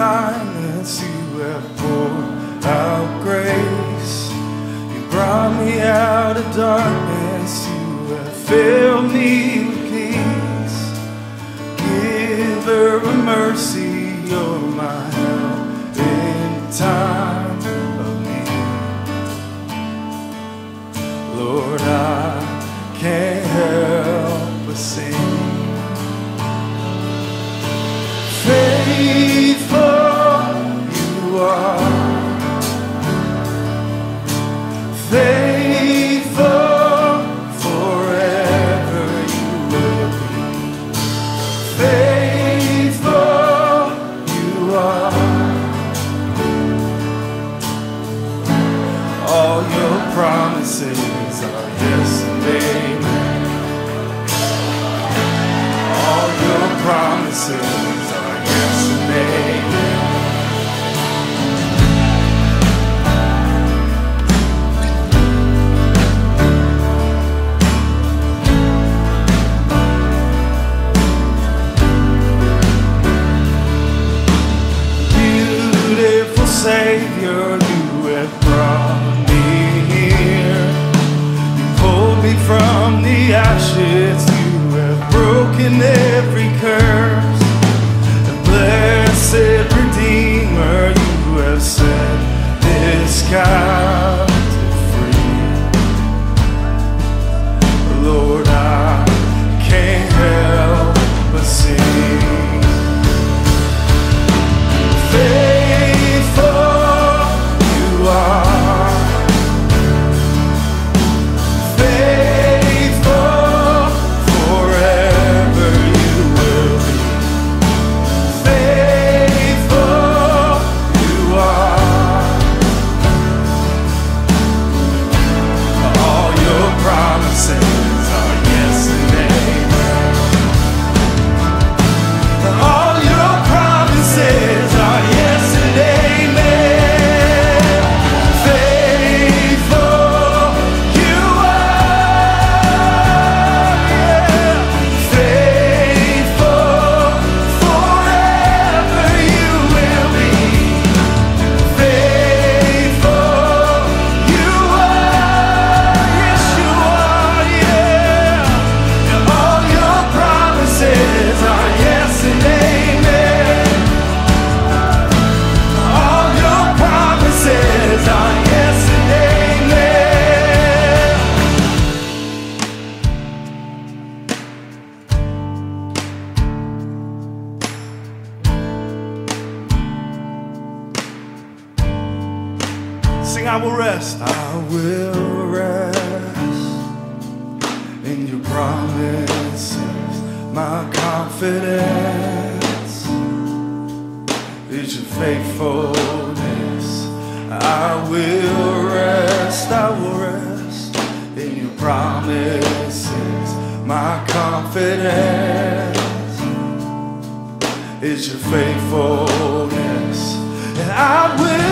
kindness, you have poured out grace. You brought me out of darkness, you have filled me with peace. Giver of mercy, you're my help in time of need. Lord, I can't help but sing. Promises are yes and amen. All your promises are yes and amen. Savior, you have brought from the ashes, you have broken every Sing, I will rest. I will rest in your promises. My confidence is your faithfulness. I will rest. I will rest in your promises. My confidence is your faithfulness. And I will